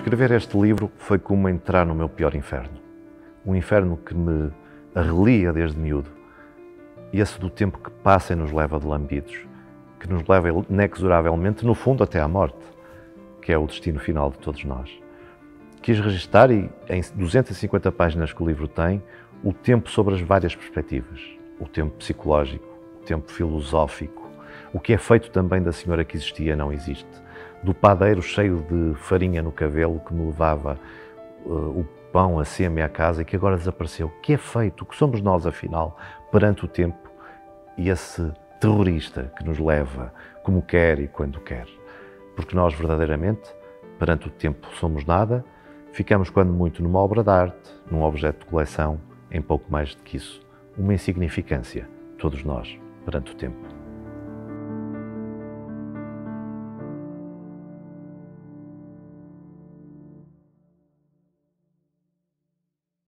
Escrever este livro foi como entrar no meu pior inferno. Um inferno que me arrelia desde miúdo. E esse do tempo que passa e nos leva de lambidos, que nos leva inexoravelmente, no fundo, até à morte, que é o destino final de todos nós. Quis registar, e em 250 páginas que o livro tem, o tempo sobre as várias perspectivas. O tempo psicológico, o tempo filosófico, o que é feito também da senhora que existia não existe do padeiro cheio de farinha no cabelo que me levava uh, o pão a seme à casa e que agora desapareceu. O que é feito? O que somos nós, afinal, perante o tempo e esse terrorista que nos leva como quer e quando quer? Porque nós, verdadeiramente, perante o tempo, somos nada, ficamos, quando muito, numa obra de arte, num objeto de coleção, em pouco mais do que isso. Uma insignificância, todos nós, perante o tempo.